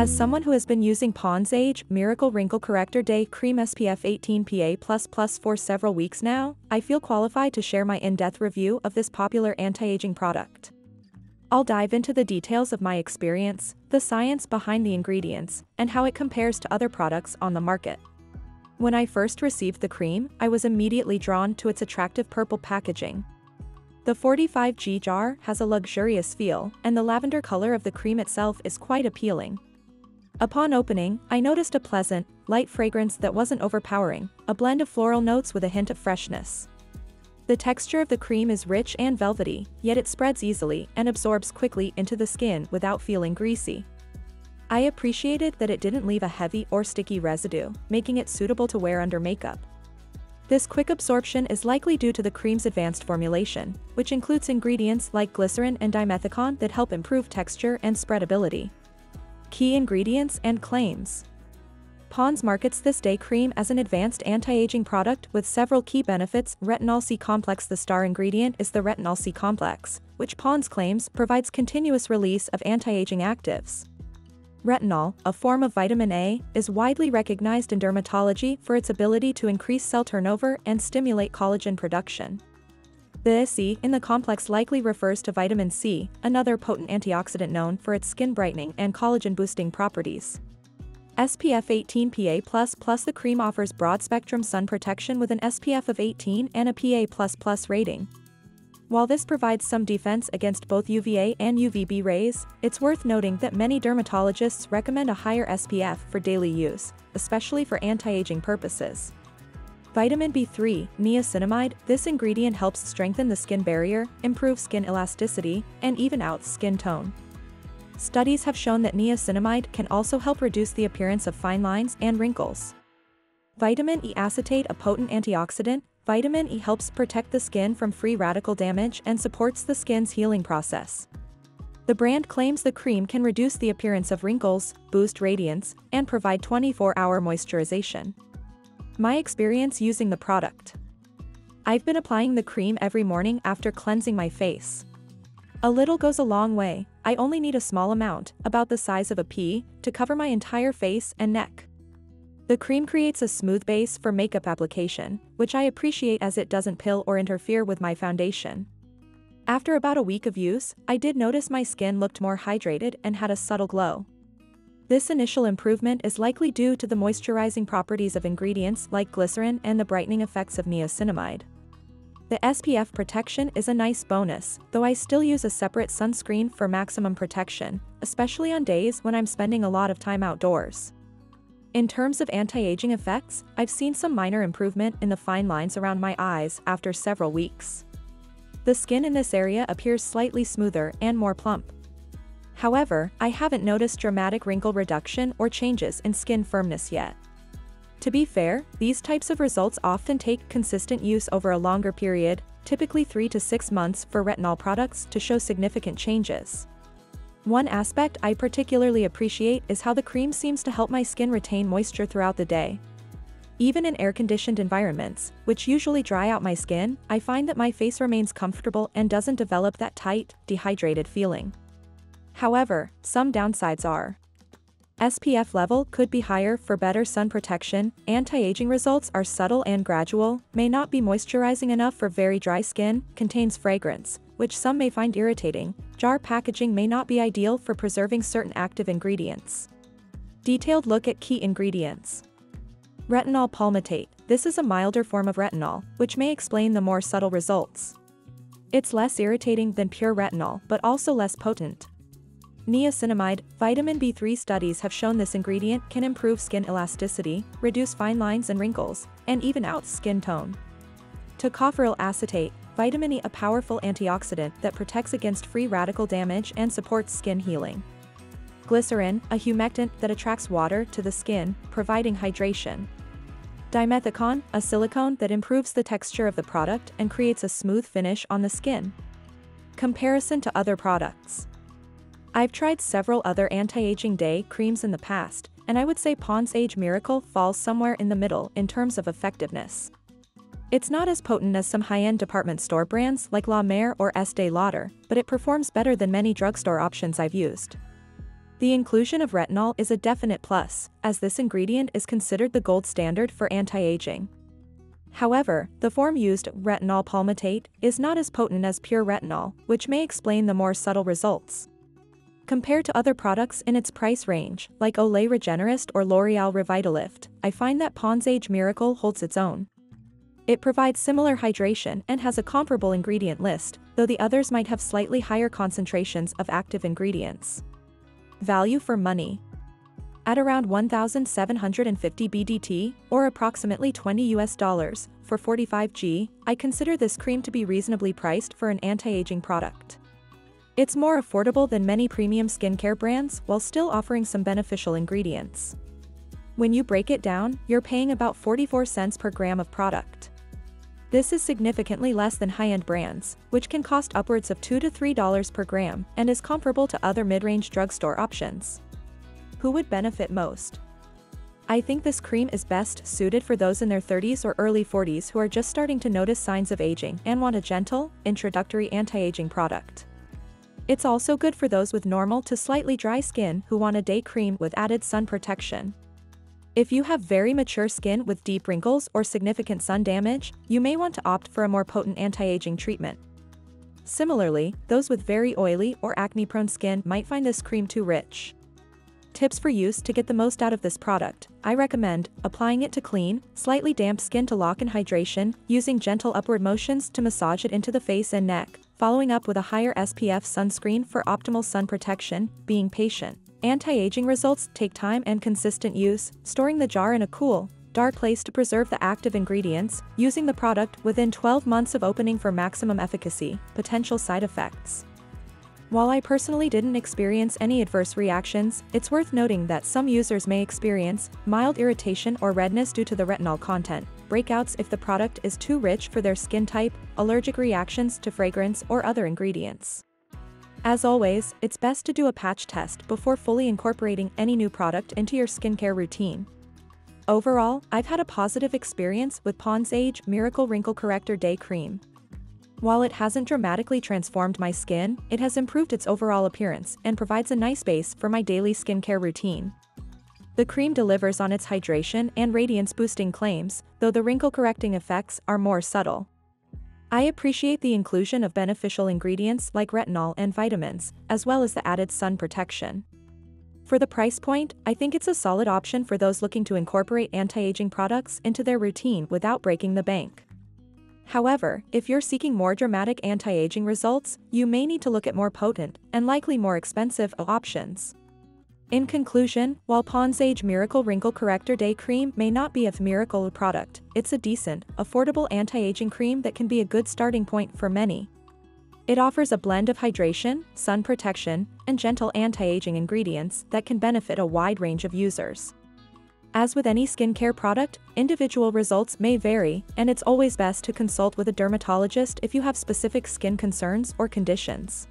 As someone who has been using Pond's Age Miracle Wrinkle Corrector Day Cream SPF 18 PA++ for several weeks now, I feel qualified to share my in-depth review of this popular anti-aging product. I'll dive into the details of my experience, the science behind the ingredients, and how it compares to other products on the market. When I first received the cream, I was immediately drawn to its attractive purple packaging. The 45G jar has a luxurious feel, and the lavender color of the cream itself is quite appealing. Upon opening, I noticed a pleasant, light fragrance that wasn't overpowering, a blend of floral notes with a hint of freshness. The texture of the cream is rich and velvety, yet it spreads easily and absorbs quickly into the skin without feeling greasy. I appreciated that it didn't leave a heavy or sticky residue, making it suitable to wear under makeup. This quick absorption is likely due to the cream's advanced formulation, which includes ingredients like glycerin and dimethicone that help improve texture and spreadability. Key ingredients and claims. Pond's markets this day cream as an advanced anti-aging product with several key benefits. Retinol C complex The star ingredient is the retinol C complex, which Pond's claims provides continuous release of anti-aging actives. Retinol, a form of vitamin A, is widely recognized in dermatology for its ability to increase cell turnover and stimulate collagen production. The C in the complex likely refers to vitamin C, another potent antioxidant known for its skin brightening and collagen-boosting properties. SPF 18 PA++ The cream offers broad-spectrum sun protection with an SPF of 18 and a PA++ rating. While this provides some defense against both UVA and UVB rays, it's worth noting that many dermatologists recommend a higher SPF for daily use, especially for anti-aging purposes. Vitamin B3, niacinamide, this ingredient helps strengthen the skin barrier, improve skin elasticity, and even out skin tone. Studies have shown that niacinamide can also help reduce the appearance of fine lines and wrinkles. Vitamin E acetate a potent antioxidant, vitamin E helps protect the skin from free radical damage and supports the skin's healing process. The brand claims the cream can reduce the appearance of wrinkles, boost radiance, and provide 24-hour moisturization. My experience using the product. I've been applying the cream every morning after cleansing my face. A little goes a long way, I only need a small amount, about the size of a pea, to cover my entire face and neck. The cream creates a smooth base for makeup application, which I appreciate as it doesn't pill or interfere with my foundation. After about a week of use, I did notice my skin looked more hydrated and had a subtle glow. This initial improvement is likely due to the moisturizing properties of ingredients like glycerin and the brightening effects of niacinamide. The SPF protection is a nice bonus, though I still use a separate sunscreen for maximum protection, especially on days when I'm spending a lot of time outdoors. In terms of anti-aging effects, I've seen some minor improvement in the fine lines around my eyes after several weeks. The skin in this area appears slightly smoother and more plump. However, I haven't noticed dramatic wrinkle reduction or changes in skin firmness yet. To be fair, these types of results often take consistent use over a longer period, typically 3 to 6 months for retinol products to show significant changes. One aspect I particularly appreciate is how the cream seems to help my skin retain moisture throughout the day. Even in air-conditioned environments, which usually dry out my skin, I find that my face remains comfortable and doesn't develop that tight, dehydrated feeling. However, some downsides are. SPF level could be higher for better sun protection, anti-aging results are subtle and gradual, may not be moisturizing enough for very dry skin, contains fragrance, which some may find irritating, jar packaging may not be ideal for preserving certain active ingredients. Detailed look at key ingredients. Retinol palmitate, this is a milder form of retinol, which may explain the more subtle results. It's less irritating than pure retinol but also less potent. Niacinamide, vitamin B3 studies have shown this ingredient can improve skin elasticity, reduce fine lines and wrinkles, and even out skin tone. Tocopherol acetate, vitamin E a powerful antioxidant that protects against free radical damage and supports skin healing. Glycerin, a humectant that attracts water to the skin, providing hydration. Dimethicone, a silicone that improves the texture of the product and creates a smooth finish on the skin. Comparison to other products. I've tried several other anti-aging day creams in the past, and I would say Pond's Age Miracle falls somewhere in the middle in terms of effectiveness. It's not as potent as some high-end department store brands like La Mer or Estee Lauder, but it performs better than many drugstore options I've used. The inclusion of retinol is a definite plus, as this ingredient is considered the gold standard for anti-aging. However, the form used, retinol palmitate, is not as potent as pure retinol, which may explain the more subtle results. Compared to other products in its price range, like Olay Regenerist or L'Oreal Revitalift, I find that Pond's Age Miracle holds its own. It provides similar hydration and has a comparable ingredient list, though the others might have slightly higher concentrations of active ingredients. Value for money. At around 1,750 BDT, or approximately 20 US dollars, for 45G, I consider this cream to be reasonably priced for an anti-aging product. It's more affordable than many premium skincare brands while still offering some beneficial ingredients. When you break it down, you're paying about 44 cents per gram of product. This is significantly less than high-end brands, which can cost upwards of 2 to $3 per gram and is comparable to other mid-range drugstore options. Who would benefit most? I think this cream is best suited for those in their 30s or early 40s who are just starting to notice signs of aging and want a gentle, introductory anti-aging product. It's also good for those with normal to slightly dry skin who want a day cream with added sun protection. If you have very mature skin with deep wrinkles or significant sun damage, you may want to opt for a more potent anti-aging treatment. Similarly, those with very oily or acne-prone skin might find this cream too rich. Tips for use to get the most out of this product, I recommend, applying it to clean, slightly damp skin to lock in hydration, using gentle upward motions to massage it into the face and neck, following up with a higher SPF sunscreen for optimal sun protection, being patient. Anti-aging results take time and consistent use, storing the jar in a cool, dark place to preserve the active ingredients, using the product within 12 months of opening for maximum efficacy, potential side effects. While I personally didn't experience any adverse reactions, it's worth noting that some users may experience mild irritation or redness due to the retinol content, breakouts if the product is too rich for their skin type, allergic reactions to fragrance or other ingredients. As always, it's best to do a patch test before fully incorporating any new product into your skincare routine. Overall, I've had a positive experience with Pond's Age Miracle Wrinkle Corrector Day Cream. While it hasn't dramatically transformed my skin, it has improved its overall appearance and provides a nice base for my daily skincare routine. The cream delivers on its hydration and radiance boosting claims, though the wrinkle correcting effects are more subtle. I appreciate the inclusion of beneficial ingredients like retinol and vitamins, as well as the added sun protection. For the price point, I think it's a solid option for those looking to incorporate anti-aging products into their routine without breaking the bank. However, if you're seeking more dramatic anti-aging results, you may need to look at more potent, and likely more expensive, options. In conclusion, while Pond's Age Miracle Wrinkle Corrector Day Cream may not be a miracle product, it's a decent, affordable anti-aging cream that can be a good starting point for many. It offers a blend of hydration, sun protection, and gentle anti-aging ingredients that can benefit a wide range of users. As with any skincare product, individual results may vary, and it's always best to consult with a dermatologist if you have specific skin concerns or conditions.